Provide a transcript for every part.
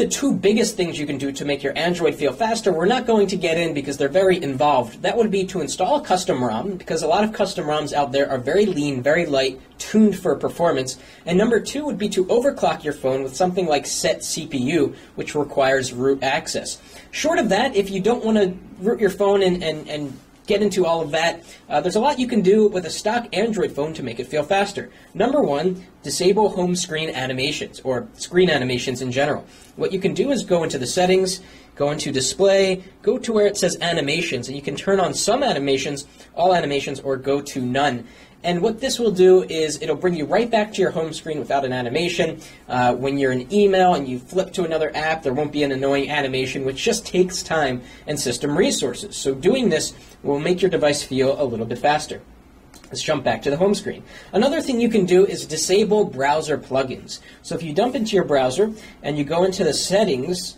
the two biggest things you can do to make your Android feel faster, we're not going to get in because they're very involved. That would be to install a custom ROM, because a lot of custom ROMs out there are very lean, very light, tuned for performance. And number two would be to overclock your phone with something like Set CPU, which requires root access. Short of that, if you don't want to root your phone and, and, and get into all of that. Uh, there's a lot you can do with a stock Android phone to make it feel faster. Number one, disable home screen animations, or screen animations in general. What you can do is go into the settings, go into display, go to where it says animations, and you can turn on some animations, all animations, or go to none. And what this will do is it'll bring you right back to your home screen without an animation. Uh, when you're in email and you flip to another app, there won't be an annoying animation, which just takes time and system resources. So doing this will make your device feel a little bit faster. Let's jump back to the home screen. Another thing you can do is disable browser plugins. So if you dump into your browser and you go into the settings,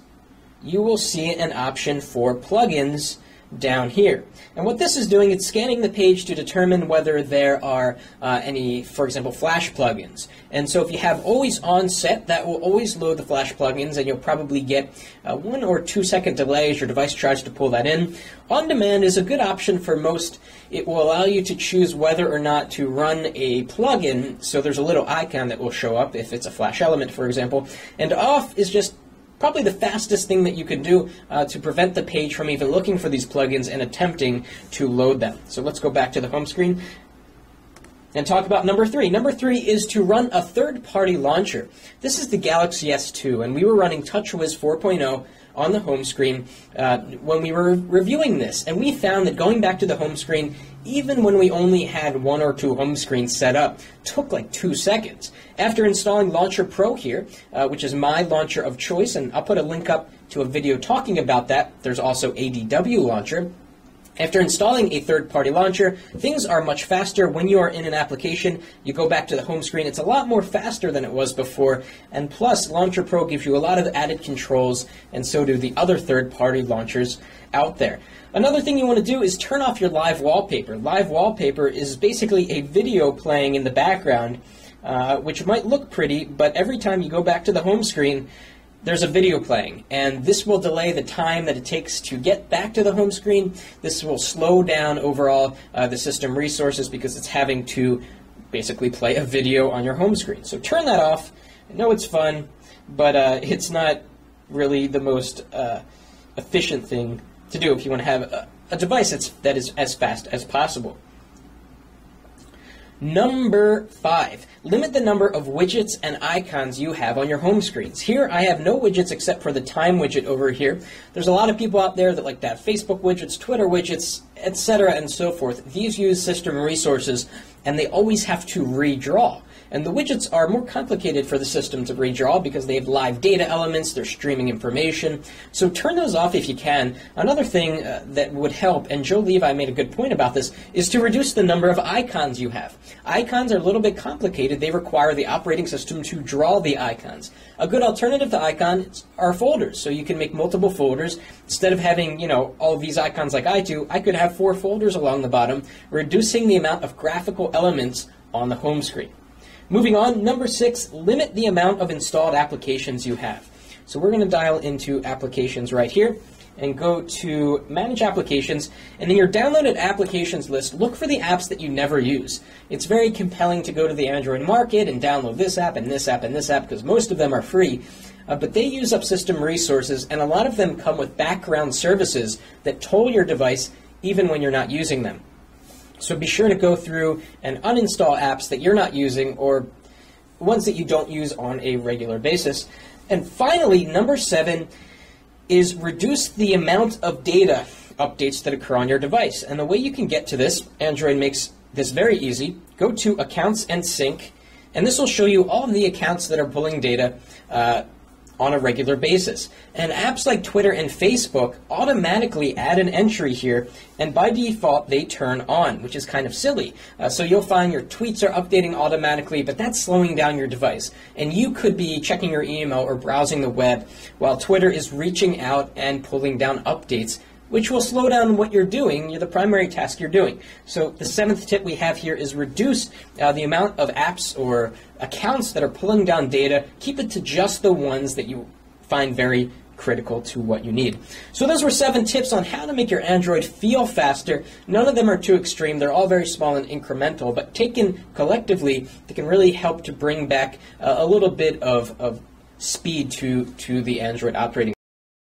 you will see an option for plugins down here. And what this is doing, it's scanning the page to determine whether there are uh, any, for example, Flash plugins. And so if you have always on set, that will always load the Flash plugins, and you'll probably get a one or two second delay as your device tries to pull that in. On demand is a good option for most. It will allow you to choose whether or not to run a plugin, so there's a little icon that will show up if it's a Flash element, for example. And off is just probably the fastest thing that you could do uh, to prevent the page from even looking for these plugins and attempting to load them. So let's go back to the home screen and talk about number three. Number three is to run a third-party launcher. This is the Galaxy S2, and we were running TouchWiz 4.0 on the home screen uh, when we were reviewing this. And we found that going back to the home screen, even when we only had one or two home screens set up, took like two seconds. After installing Launcher Pro here, uh, which is my launcher of choice, and I'll put a link up to a video talking about that. There's also ADW Launcher. After installing a third-party launcher, things are much faster. When you are in an application, you go back to the home screen. It's a lot more faster than it was before. And plus, Launcher Pro gives you a lot of added controls, and so do the other third-party launchers out there. Another thing you want to do is turn off your live wallpaper. Live wallpaper is basically a video playing in the background, uh, which might look pretty, but every time you go back to the home screen, there's a video playing, and this will delay the time that it takes to get back to the home screen. This will slow down overall uh, the system resources because it's having to basically play a video on your home screen. So turn that off. I know it's fun, but uh, it's not really the most uh, efficient thing to do if you want to have a, a device that's, that is as fast as possible. Number five, limit the number of widgets and icons you have on your home screens. Here I have no widgets except for the time widget over here. There's a lot of people out there that like to have Facebook widgets, Twitter widgets, etc. and so forth. These use system resources and they always have to redraw. And the widgets are more complicated for the system to redraw because they have live data elements, they're streaming information. So turn those off if you can. Another thing uh, that would help, and Joe Levi made a good point about this, is to reduce the number of icons you have. Icons are a little bit complicated. They require the operating system to draw the icons. A good alternative to icons are folders. So you can make multiple folders. Instead of having, you know, all these icons like I do, I could have four folders along the bottom, reducing the amount of graphical elements on the home screen. Moving on, number six, limit the amount of installed applications you have. So we're going to dial into applications right here and go to manage applications and in your downloaded applications list look for the apps that you never use it's very compelling to go to the android market and download this app and this app and this app because most of them are free uh, but they use up system resources and a lot of them come with background services that toll your device even when you're not using them so be sure to go through and uninstall apps that you're not using or ones that you don't use on a regular basis. And finally, number seven is reduce the amount of data updates that occur on your device. And the way you can get to this, Android makes this very easy. Go to Accounts and Sync, and this will show you all of the accounts that are pulling data uh, on a regular basis. And apps like Twitter and Facebook automatically add an entry here, and by default, they turn on, which is kind of silly. Uh, so you'll find your tweets are updating automatically, but that's slowing down your device. And you could be checking your email or browsing the web while Twitter is reaching out and pulling down updates which will slow down what you're doing, the primary task you're doing. So the seventh tip we have here is reduce uh, the amount of apps or accounts that are pulling down data. Keep it to just the ones that you find very critical to what you need. So those were seven tips on how to make your Android feel faster. None of them are too extreme. They're all very small and incremental, but taken collectively, they can really help to bring back uh, a little bit of, of speed to, to the Android operating